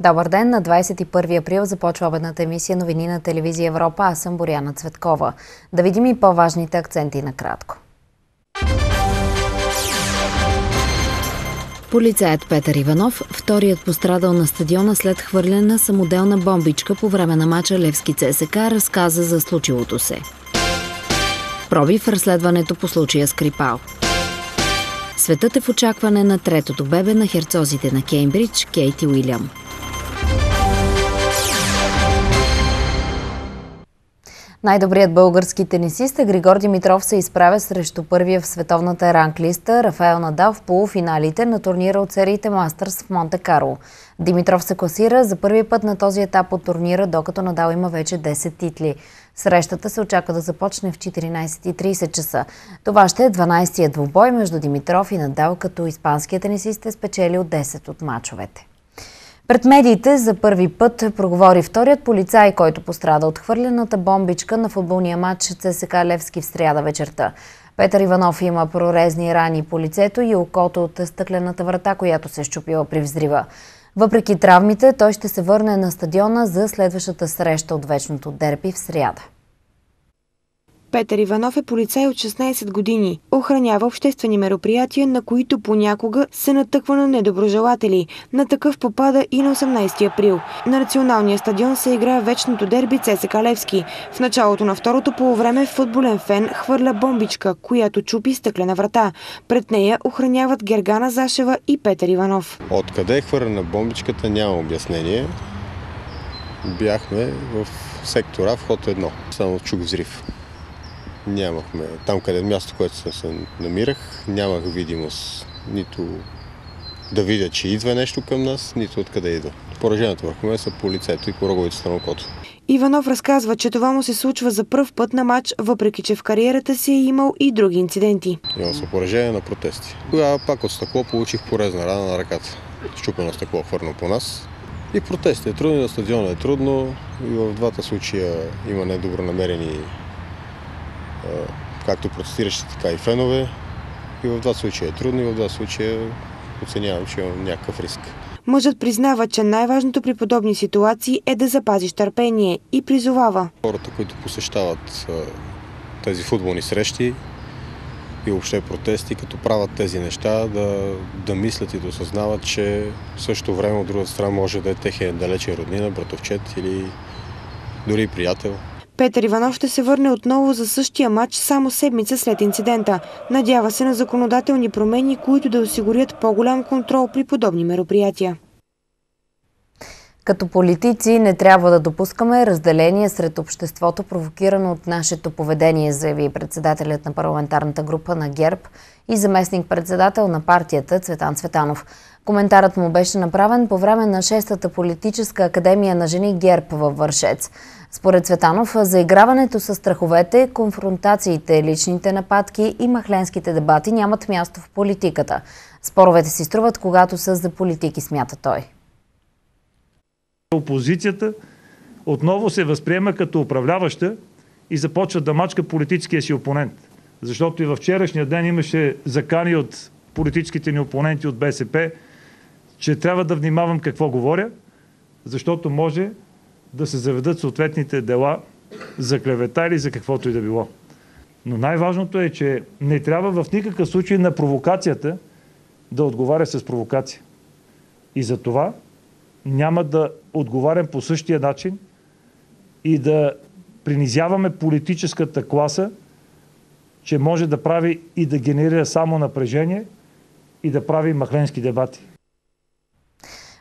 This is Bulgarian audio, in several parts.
Добър ден! На 21 април започва обедната емисия новини на телевизия Европа. Аз съм Боряна Цветкова. Да видим и по-важните акценти накратко. Полицаят Петър Иванов, вторият пострадал на стадиона след хвърлена самоделна бомбичка по време на мача Левски ЦСК, разказа за случилото се. Проби в разследването по случая Скрипал. Светът е в очакване на третото бебе на херцозите на Кеймбридж, Кейти Уилям. Най-добрият български тенисист е Григор Димитров се изправя срещу първия в световната ранглиста Рафаел Надал в полуфиналите на турнира от сериите Мастърс в Монте Карло. Димитров се класира за първи път на този етап от турнира, докато Надал има вече 10 титли. Срещата се очаква да започне в 14.30 часа. Това ще е 12-я двубой между Димитров и Надал, като испанският тенисист е спечелил 10 от мачовете. Пред медиите за първи път проговори вторият полицай, който пострада от хвърлената бомбичка на футболния матч ЦСК Левски в сряда вечерта. Петър Иванов има прорезни рани по лицето и окото от стъклената врата, която се е щупила при взрива. Въпреки травмите, той ще се върне на стадиона за следващата среща от вечното дерби в сряда. Петър Иванов е полицай от 16 години. Охранява обществени мероприятия, на които понякога се натъква на недоброжелатели. На такъв попада и на 18 април. На националния стадион се играе вечното дерби ЦСК Левски. В началото на второто полувреме футболен фен хвърля бомбичка, която чупи стъклена врата. Пред нея охраняват Гергана Зашева и Петър Иванов. Откъде е хвърлена бомбичката няма обяснение. Бяхме в сектора вход едно. Само чук взрив нямахме, там къде място, което се намирах, нямах видимост нито да видя, че идва нещо към нас, нито откъде идва. Поражението върху мен са по лицето и по роговицата на окото. Иванов разказва, че това му се случва за пръв път на матч, въпреки че в кариерата си е имал и други инциденти. Имал съм поражение на протести. Тогава пак от стъкло получих порезна рана на ръката. Щупено стъкло хвърно по нас. И протести е трудно, на стадиона е трудно. И в двата случая има недобро намерени както протестиращи, така и фенове. И в два случая е трудно и в два случая оценявам, че имам някакъв риск. Мъжът признава, че най-важното при подобни ситуации е да запазиш търпение и призовава. Хората, които посещават тези футболни срещи и въобще протести, като правят тези неща, да, да мислят и да осъзнават, че в същото време от другата страна може да е техен далечен роднина, братовчет или дори приятел. Петър Иванов ще се върне отново за същия матч само седмица след инцидента. Надява се на законодателни промени, които да осигурят по-голям контрол при подобни мероприятия. Като политици не трябва да допускаме разделение сред обществото, провокирано от нашето поведение, заяви председателят на парламентарната група на ГЕРБ и заместник-председател на партията Цветан Цветанов. Коментарът му беше направен по време на 6-та политическа академия на жени ГЕРБ във Вършец. Според Цветанов, заиграването с страховете, конфронтациите, личните нападки и махленските дебати нямат място в политиката. Споровете си струват, когато са за политики, смята той. Опозицията отново се възприема като управляваща и започва да мачка политическия си опонент. Защото и във вчерашния ден имаше закани от политическите ни опоненти от БСП, че трябва да внимавам какво говоря, защото може да се заведат съответните дела за клевета или за каквото и да било. Но най-важното е, че не трябва в никакъв случай на провокацията да отговаря с провокация. И за това няма да отговарям по същия начин и да принизяваме политическата класа, че може да прави и да генерира само напрежение и да прави махленски дебати.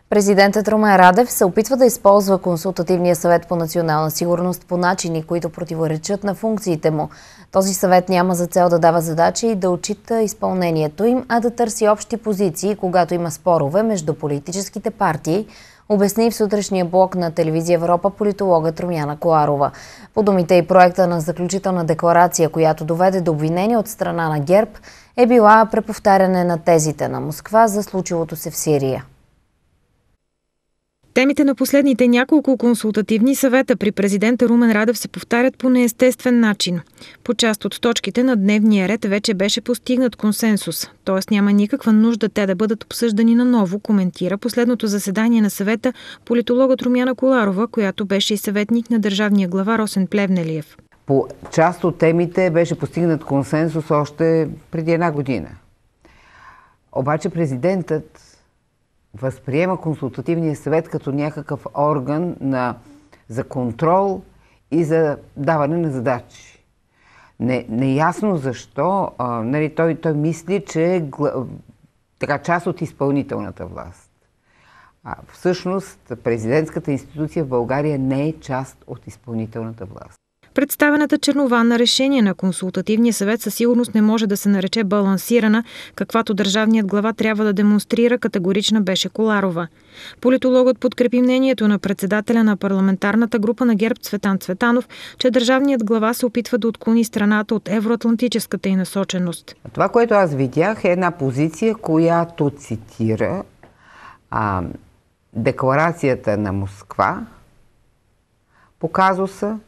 Президентът Румен Радев се опитва да използва консултативния съвет по национална сигурност по начини, които противоречат на функциите му. Този съвет няма за цел да дава задачи и да отчита изпълнението им, а да търси общи позиции, когато има спорове между политическите партии, обясни в сутрешния блок на телевизия Европа политолога Румяна Коларова. По думите и проекта на заключителна декларация, която доведе до обвинение от страна на ГЕРБ, е била преповтаряне на тезите на Москва за случилото се в Сирия. Темите на последните няколко консултативни съвета при президента Румен Радев се повтарят по неестествен начин. По част от точките на дневния ред вече беше постигнат консенсус, т.е. няма никаква нужда те да бъдат обсъждани наново, коментира последното заседание на съвета политологът Румяна Коларова, която беше и съветник на държавния глава Росен Плевнелиев. По част от темите беше постигнат консенсус още преди една година. Обаче президентът възприема консултативния съвет като някакъв орган на, за контрол и за даване на задачи. Не, неясно защо а, нали, той, той мисли, че е така, част от изпълнителната власт. А, всъщност президентската институция в България не е част от изпълнителната власт. Представената чернова на решение на консултативния съвет със сигурност не може да се нарече балансирана, каквато държавният глава трябва да демонстрира, категорична беше Коларова. Политологът подкрепи мнението на председателя на парламентарната група на ГЕРБ Цветан Цветанов, че държавният глава се опитва да отклони страната от евроатлантическата и насоченост. Това, което аз видях е една позиция, която цитира а, декларацията на Москва по казуса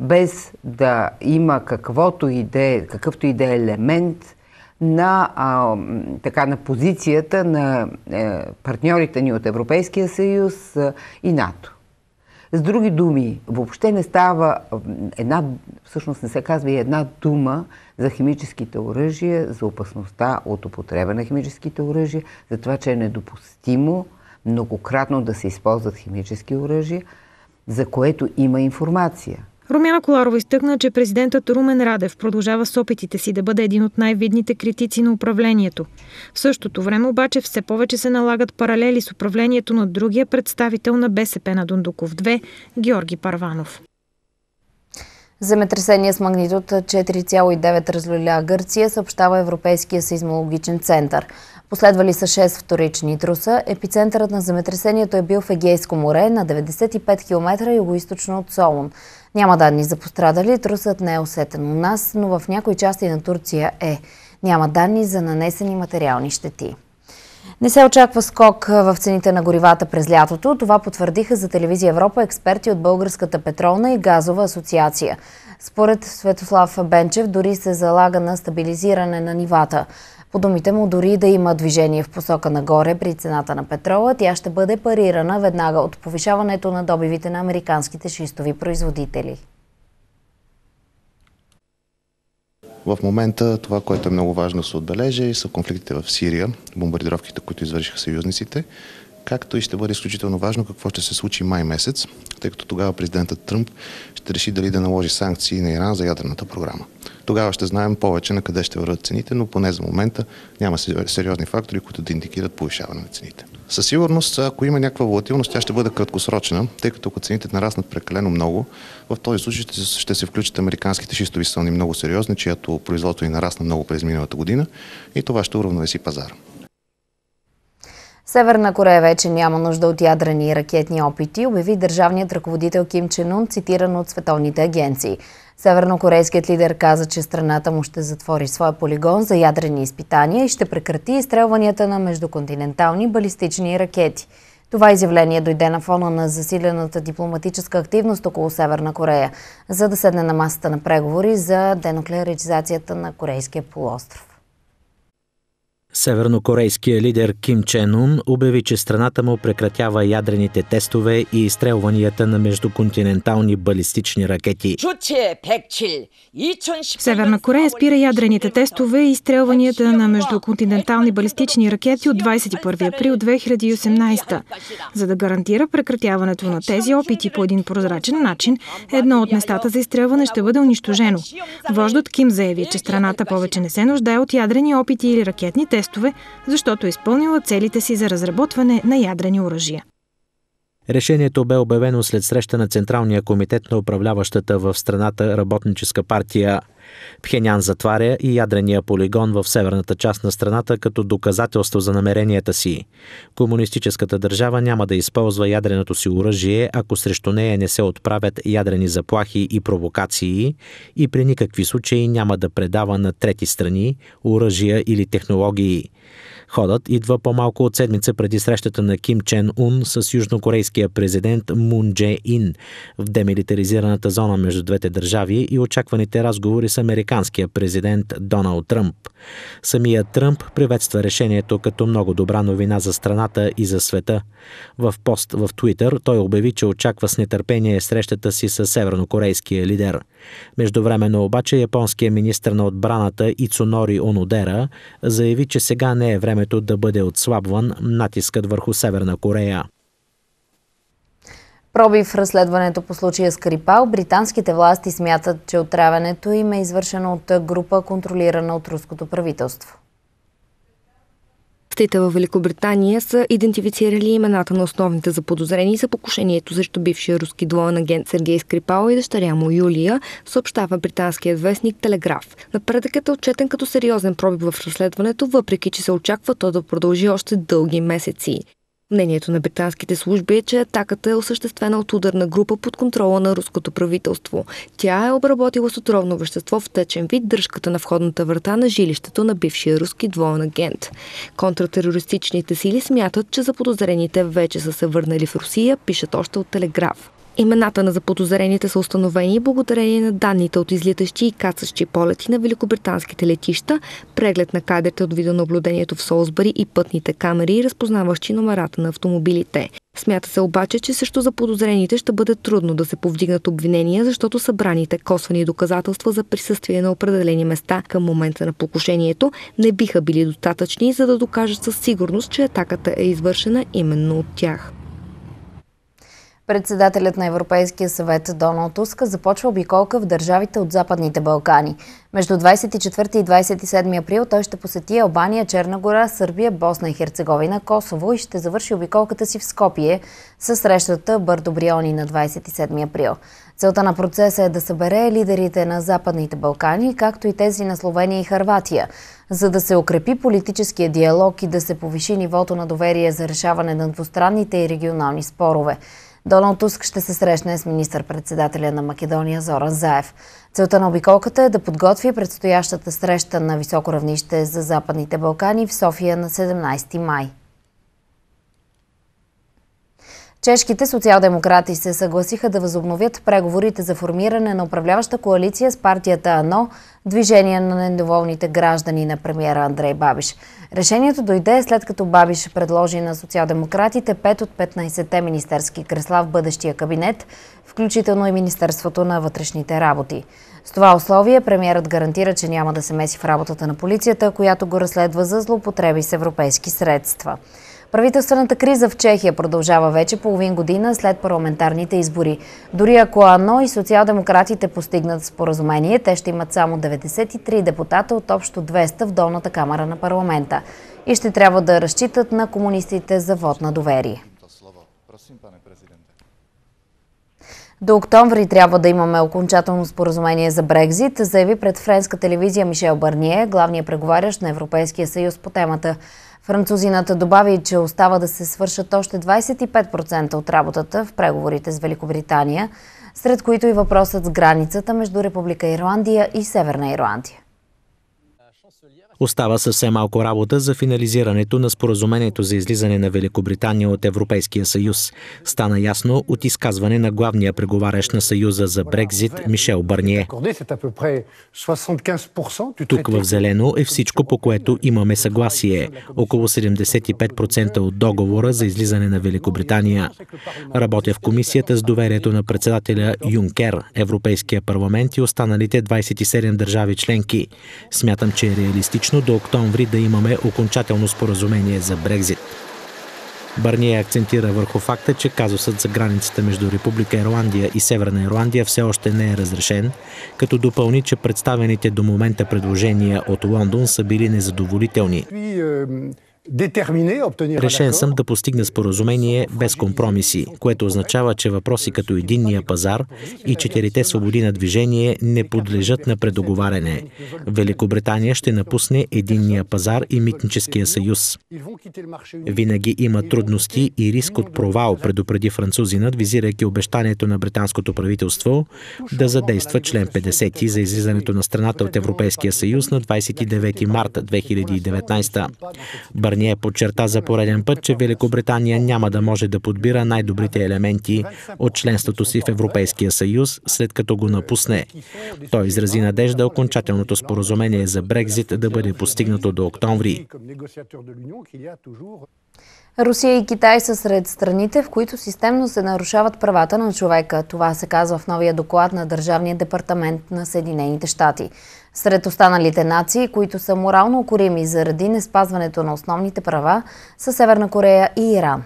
без да има каквото и да е, какъвто и да е елемент на, а, така, на позицията на е, партньорите ни от Европейския съюз а, и НАТО. С други думи, въобще не става една, всъщност не се казва и една дума за химическите оръжия, за опасността от употреба на химическите оръжия, за това, че е недопустимо многократно да се използват химически оръжия, за което има информация. Румяна Коларова изтъкна, че президентът Румен Радев продължава с опитите си да бъде един от най-видните критици на управлението. В същото време обаче все повече се налагат паралели с управлението на другия представител на БСП на Дундуков 2, Георги Парванов. Земетресение с магнитуд 4,9 разлюля Гърция, съобщава Европейския сейзмологичен център. Последвали са 6 вторични труса. Епицентърът на земетресението е бил в Егейско море на 95 км югоисточно от Солун. Няма данни за пострадали, трусът не е усетен у нас, но в някои части на Турция е. Няма данни за нанесени материални щети. Не се очаква скок в цените на горивата през лятото. Това потвърдиха за телевизия Европа експерти от Българската петролна и газова асоциация. Според Светослав Бенчев дори се залага на стабилизиране на нивата. По думите му, дори да има движение в посока нагоре при цената на петрола, тя ще бъде парирана веднага от повишаването на добивите на американските шистови производители. В момента това, което е много важно да се отбележи, са конфликтите в Сирия, бомбардировките, които извършиха съюзниците, както и ще бъде изключително важно какво ще се случи май месец, тъй като тогава президентът Тръмп ще реши дали да наложи санкции на Иран за ядрената програма. Тогава ще знаем повече на къде ще върват цените, но поне за момента няма сериозни фактори, които да индикират повишаване на цените. Със сигурност, ако има някаква волатилност, тя ще бъде краткосрочна, тъй като ако цените нараснат прекалено много, в този случай ще, се включат американските шистови сълни много сериозни, чиято производство и нарасна много през миналата година и това ще уравновеси пазара. Северна Корея вече няма нужда от ядрени и ракетни опити, обяви държавният ръководител Ким Чен Ун, цитиран от световните агенции. Севернокорейският лидер каза, че страната му ще затвори своя полигон за ядрени изпитания и ще прекрати изстрелванията на междуконтинентални балистични ракети. Това изявление дойде на фона на засилената дипломатическа активност около Северна Корея, за да седне на масата на преговори за денуклеаризацията на Корейския полуостров. Севернокорейския лидер Ким Чен Ун обяви, че страната му прекратява ядрените тестове и изстрелванията на междуконтинентални балистични ракети. Северна Корея спира ядрените тестове и изстрелванията на междуконтинентални балистични ракети от 21 април 2018. За да гарантира прекратяването на тези опити по един прозрачен начин, едно от местата за изстрелване ще бъде унищожено. Вождът Ким заяви, че страната повече не се нуждае от ядрени опити или ракетни тестове, тестове, защото е изпълнила целите си за разработване на ядрени оръжия. Решението бе обявено след среща на Централния комитет на управляващата в страната работническа партия. Пхенян затваря и ядрения полигон в северната част на страната като доказателство за намеренията си. Комунистическата държава няма да използва ядреното си оръжие, ако срещу нея не се отправят ядрени заплахи и провокации и при никакви случаи няма да предава на трети страни оръжия или технологии. Ходът идва по-малко от седмица преди срещата на Ким Чен Ун с южнокорейския президент Мун Дже Ин в демилитаризираната зона между двете държави и очакваните разговори с американския президент Доналд Тръмп. Самият Тръмп приветства решението като много добра новина за страната и за света. В пост в Твитър той обяви, че очаква с нетърпение срещата си с севернокорейския лидер. Междувременно обаче японският министр на отбраната Ицунори Онодера заяви, че сега не е времето да бъде отслабван натискът върху Северна Корея. Проби в разследването по случая Скрипал, британските власти смятат, че отравянето им е извършено от група, контролирана от руското правителство. Властите в Великобритания са идентифицирали имената на основните заподозрени за покушението срещу бившия руски двоен агент Сергей Скрипал и дъщеря му Юлия, съобщава британският вестник Телеграф. Напредъкът е отчетен като сериозен пробив в разследването, въпреки че се очаква то да продължи още дълги месеци. Мнението на британските служби е, че атаката е осъществена от ударна група под контрола на руското правителство. Тя е обработила с отровно вещество в течен вид дръжката на входната врата на жилището на бившия руски двоен агент. Контратерористичните сили смятат, че заподозрените вече са се върнали в Русия, пишат още от Телеграф. Имената на заподозрените са установени благодарение на данните от излитащи и кацащи полети на великобританските летища, преглед на кадрите от видеонаблюдението в Солсбъри и пътните камери, разпознаващи номерата на автомобилите. Смята се обаче, че също за подозрените ще бъде трудно да се повдигнат обвинения, защото събраните косвени доказателства за присъствие на определени места към момента на покушението не биха били достатъчни, за да докажат със сигурност, че атаката е извършена именно от тях. Председателят на Европейския съвет Доналд Туск започва обиколка в държавите от Западните Балкани. Между 24 и 27 април той ще посети Албания, Черна гора, Сърбия, Босна и Херцеговина, Косово и ще завърши обиколката си в Скопие с срещата Бърдо Бриони на 27 април. Целта на процеса е да събере лидерите на Западните Балкани, както и тези на Словения и Харватия, за да се укрепи политическия диалог и да се повиши нивото на доверие за решаване на двустранните и регионални спорове. Доналд Туск ще се срещне с министър-председателя на Македония Зоран Заев. Целта на обиколката е да подготви предстоящата среща на високо равнище за Западните Балкани в София на 17 май. Чешките социал-демократи се съгласиха да възобновят преговорите за формиране на управляваща коалиция с партията АНО, движение на недоволните граждани на премиера Андрей Бабиш. Решението дойде след като Бабиш предложи на социал-демократите 5 от 15-те министерски кресла в бъдещия кабинет, включително и Министерството на вътрешните работи. С това условие премиерът гарантира, че няма да се меси в работата на полицията, която го разследва за злоупотреби с европейски средства. Правителствената криза в Чехия продължава вече половин година след парламентарните избори. Дори ако АНО и социал-демократите постигнат споразумение, те ще имат само 93 депутата от общо 200 в долната камера на парламента и ще трябва да разчитат на комунистите за вод на доверие. До октомври трябва да имаме окончателно споразумение за Брекзит, заяви пред френска телевизия Мишел Барние, главният преговарящ на Европейския съюз по темата. Французината добави, че остава да се свършат още 25% от работата в преговорите с Великобритания, сред които и въпросът с границата между Република Ирландия и Северна Ирландия. Остава съвсем малко работа за финализирането на споразумението за излизане на Великобритания от Европейския съюз. Стана ясно от изказване на главния преговарящ на Съюза за Брекзит Мишел Барние. Тук в зелено е всичко, по което имаме съгласие. Около 75% от договора за излизане на Великобритания. Работя в комисията с доверието на председателя Юнкер, Европейския парламент и останалите 27 държави членки. Смятам, че е реалистично до октомври да имаме окончателно споразумение за Брекзит. Барния акцентира върху факта, че казусът за границата между Република Ирландия и Северна Ирландия все още не е разрешен, като допълни, че представените до момента предложения от Лондон са били незадоволителни. Решен съм да постигна споразумение без компромиси, което означава, че въпроси като единния пазар и четирите свободи на движение не подлежат на предоговаряне. Великобритания ще напусне единния пазар и митническия съюз. Винаги има трудности и риск от провал, предупреди французинът, визирайки обещанието на британското правителство да задейства член 50 за излизането на страната от Европейския съюз на 29 марта 2019. Бърние подчерта за пореден път, че Великобритания няма да може да подбира най-добрите елементи от членството си в Европейския съюз, след като го напусне. Той изрази надежда окончателното споразумение за Брекзит да бъде постигнато до октомври. Русия и Китай са сред страните, в които системно се нарушават правата на човека. Това се казва в новия доклад на Държавния департамент на Съединените щати. Сред останалите нации, които са морално укорими заради неспазването на основните права, са Северна Корея и Иран.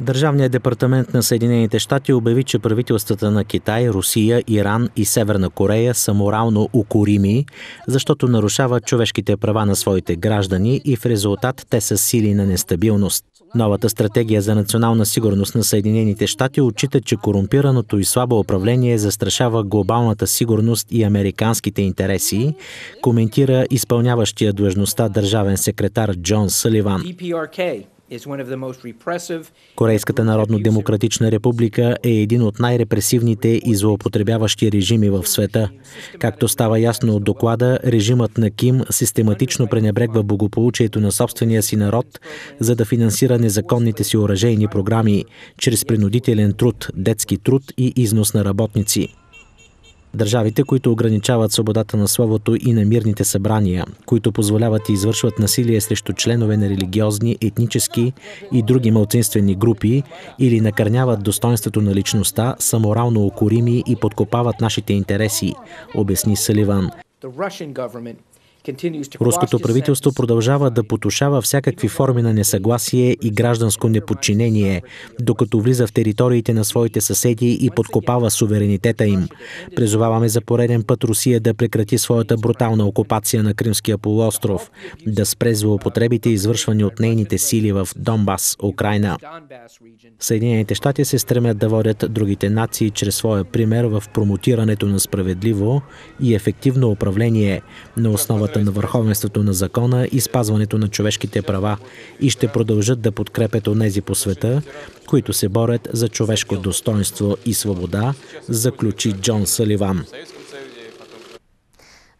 Държавният департамент на Съединените щати обяви, че правителствата на Китай, Русия, Иран и Северна Корея са морално укорими, защото нарушават човешките права на своите граждани и в резултат те са сили на нестабилност. Новата стратегия за национална сигурност на Съединените щати отчита, че корумпираното и слабо управление застрашава глобалната сигурност и американските интереси, коментира изпълняващия длъжността държавен секретар Джон Съливан. Корейската народно-демократична република е един от най-репресивните и злоупотребяващи режими в света. Както става ясно от доклада, режимът на Ким систематично пренебрегва благополучието на собствения си народ, за да финансира незаконните си оръжейни програми, чрез принудителен труд, детски труд и износ на работници. Държавите, които ограничават свободата на словото и на мирните събрания, които позволяват и извършват насилие срещу членове на религиозни, етнически и други малцинствени групи или накърняват достоинството на личността, са морално укорими и подкопават нашите интереси, обясни Саливан. Руското правителство продължава да потушава всякакви форми на несъгласие и гражданско неподчинение, докато влиза в териториите на своите съседи и подкопава суверенитета им. Призоваваме за пореден път Русия да прекрати своята брутална окупация на Кримския полуостров, да спре злоупотребите, извършвани от нейните сили в Донбас, Украина. Съединените щати се стремят да водят другите нации чрез своя пример в промотирането на справедливо и ефективно управление на основата на върховенството на закона и спазването на човешките права и ще продължат да подкрепят онези по света, които се борят за човешко достоинство и свобода, заключи Джон Саливан.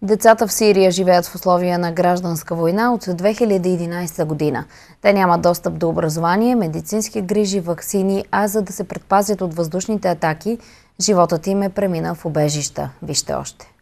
Децата в Сирия живеят в условия на гражданска война от 2011 година. Те нямат достъп до образование, медицински грижи, вакцини, а за да се предпазят от въздушните атаки, животът им е преминал в убежища. Вижте още.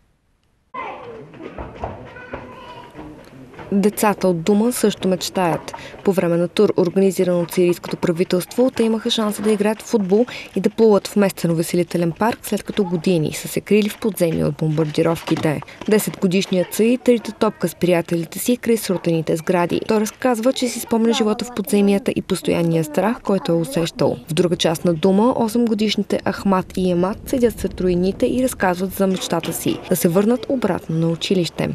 Децата от Дума също мечтаят. По време на тур, организиран от сирийското правителство, те имаха шанса да играят в футбол и да плуват в местен увеселителен парк, след като години са се крили в подземни от бомбардировките. 10 годишният Саид търита топка с приятелите си край срутените сгради. Той разказва, че си спомня живота в подземията и постоянния страх, който е усещал. В друга част на Дума, 8 годишните Ахмат и Емат седят сред руините и разказват за мечтата си да се върнат обратно на училище.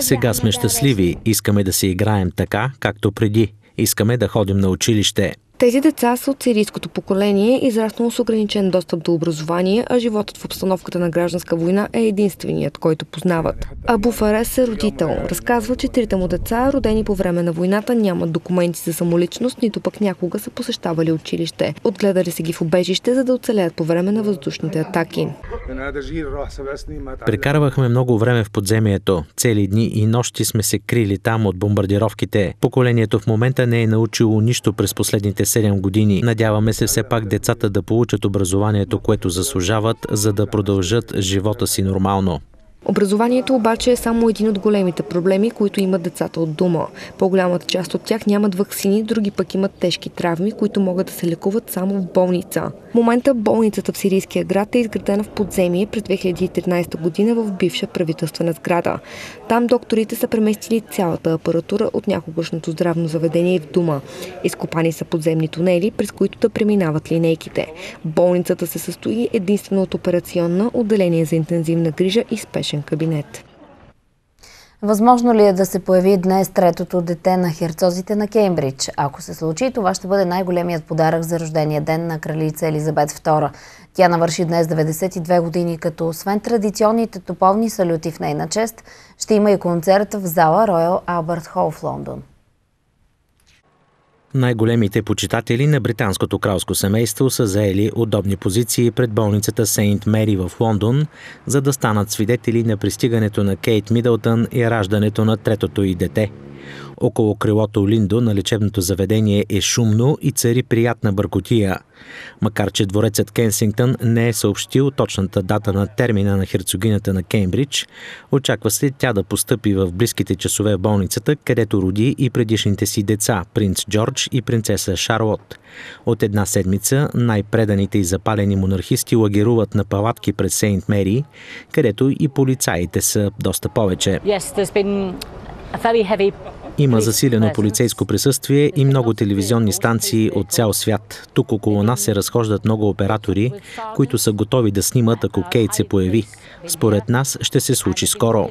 Сега сме щастливи, искаме да се играем така, както преди. Искаме да ходим на училище. Тези деца са от сирийското поколение, израснало с ограничен достъп до образование, а животът в обстановката на гражданска война е единственият, който познават. Абу Фарес е родител. Разказва, че трите му деца, родени по време на войната, нямат документи за самоличност, нито пък някога са посещавали училище. Отгледали се ги в убежище, за да оцелеят по време на въздушните атаки. Прекарвахме много време в подземието. Цели дни и нощи сме се крили там от бомбардировките. Поколението в момента не е научило нищо през последните 7 години. Надяваме се все пак децата да получат образованието, което заслужават, за да продължат живота си нормално. Образованието обаче е само един от големите проблеми, които имат децата от дома. По-голямата част от тях нямат вакцини, други пък имат тежки травми, които могат да се лекуват само в болница. В момента болницата в сирийския град е изградена в подземие през 2013 година в бивша правителствена сграда. Там докторите са преместили цялата апаратура от някогашното здравно заведение в дома. Изкопани са подземни тунели, през които да преминават линейките. Болницата се състои единствено от операционна, отделение за интензивна грижа и спешен кабинет. Възможно ли е да се появи днес третото дете на херцозите на Кембридж? Ако се случи, това ще бъде най-големият подарък за рождения ден на кралица Елизабет II. Тя навърши днес 92 години, като освен традиционните топовни салюти в нейна чест, ще има и концерт в зала Royal Albert Hall в Лондон. Най-големите почитатели на британското кралско семейство са заели удобни позиции пред болницата Сейнт Мери в Лондон, за да станат свидетели на пристигането на Кейт Мидълтън и раждането на третото й дете – около крилото Линдо на лечебното заведение е шумно и цари приятна бъркотия. Макар, че дворецът Кенсингтън не е съобщил точната дата на термина на херцогинята на Кеймбридж, очаква се тя да постъпи в близките часове в болницата, където роди и предишните си деца, принц Джордж и принцеса Шарлот. От една седмица най-преданите и запалени монархисти лагеруват на палатки пред Сейнт Мери, където и полицаите са доста повече. Yes, има засилено полицейско присъствие и много телевизионни станции от цял свят. Тук около нас се разхождат много оператори, които са готови да снимат, ако Кейт се появи. Според нас ще се случи скоро.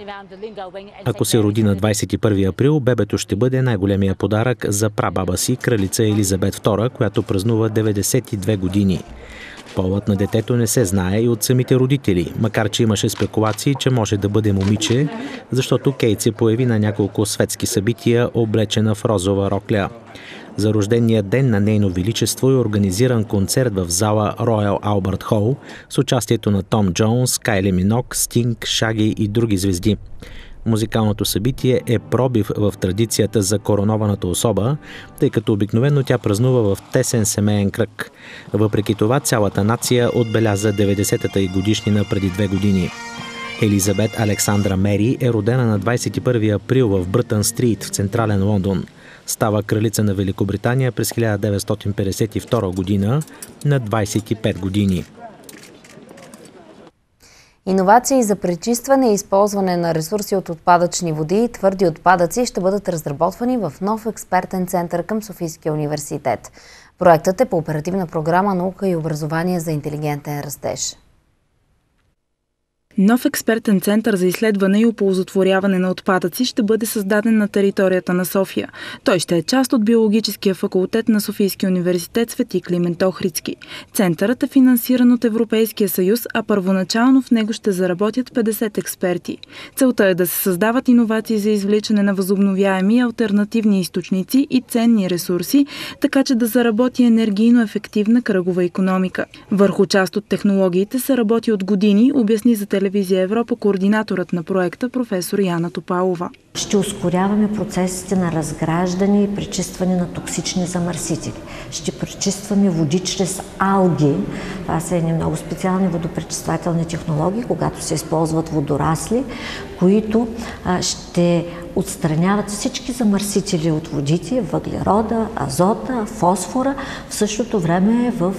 Ако се роди на 21 април, бебето ще бъде най-големия подарък за прабаба си, кралица Елизабет II, която празнува 92 години. Полът на детето не се знае и от самите родители, макар че имаше спекулации, че може да бъде момиче, защото Кейт се появи на няколко светски събития, облечена в розова рокля. За рождения ден на Нейно Величество е организиран концерт в зала Royal Albert Hall с участието на Том Джонс, Кайли Минок, Стинг, Шаги и други звезди. Музикалното събитие е пробив в традицията за коронованата особа, тъй като обикновено тя празнува в тесен семейен кръг. Въпреки това цялата нация отбеляза 90-та и годишнина преди две години. Елизабет Александра Мери е родена на 21 април в Брътън Стрит в централен Лондон. Става кралица на Великобритания през 1952 година на 25 години. Иновации за пречистване и използване на ресурси от отпадъчни води и твърди отпадъци ще бъдат разработвани в нов експертен център към Софийския университет. Проектът е по оперативна програма Наука и образование за интелигентен растеж. Нов експертен център за изследване и оползотворяване на отпадъци ще бъде създаден на територията на София. Той ще е част от биологическия факултет на Софийския университет Свети Климент Охридски. Центърът е финансиран от Европейския съюз, а първоначално в него ще заработят 50 експерти. Целта е да се създават иновации за извличане на възобновяеми альтернативни източници и ценни ресурси, така че да заработи енергийно ефективна кръгова економика. Върху част от технологиите се работи от години, обясни за телевизия телевизия Европа координаторът на проекта професор Яна Топалова. Ще ускоряваме процесите на разграждане и пречистване на токсични замърсители. Ще пречистваме води чрез алги. Това са едни много специални водопречиствателни технологии, когато се използват водорасли, които ще отстраняват всички замърсители от водите, въглерода, азота, фосфора. В същото време в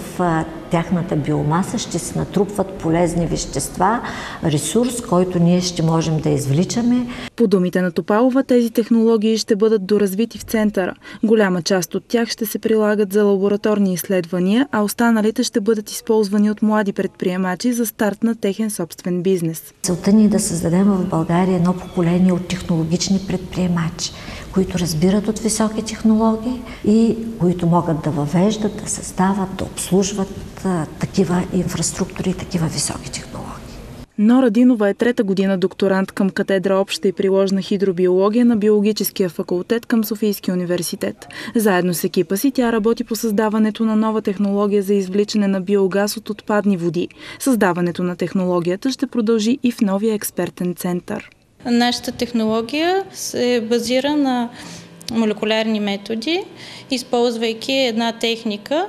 тяхната биомаса ще се натрупват полезни вещества, ресурс, който ние ще можем да извличаме. По думите на Топалова, тези технологии ще бъдат доразвити в центъра. Голяма част от тях ще се прилагат за лабораторни изследвания, а останалите ще бъдат използвани от млади предприемачи за старт на техен собствен бизнес. Целта ни е да създадем в България едно поколение от технологични предприемачи, които разбират от високи технологии и които могат да въвеждат, да създават, да обслужват а, такива инфраструктури и такива високи технологии. Нора Динова е трета година докторант към катедра обща и приложна хидробиология на биологическия факултет към Софийския университет. Заедно с екипа си тя работи по създаването на нова технология за извличане на биогаз от отпадни води. Създаването на технологията ще продължи и в новия експертен център. Нашата технология се базира на молекулярни методи, използвайки една техника,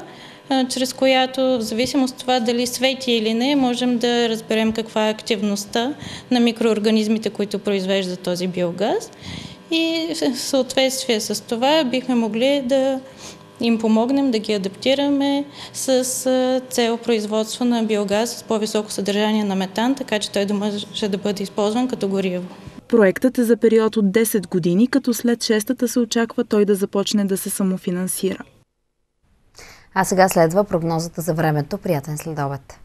чрез която, в зависимост от това дали свети или не, можем да разберем каква е активността на микроорганизмите, които произвеждат този биогаз. И в съответствие с това бихме могли да им помогнем да ги адаптираме с цел производство на биогаз с по-високо съдържание на метан, така че той да може да бъде използван като гориво. Проектът е за период от 10 години, като след шестата се очаква той да започне да се самофинансира. А сега следва прогнозата за времето. Приятен следобед.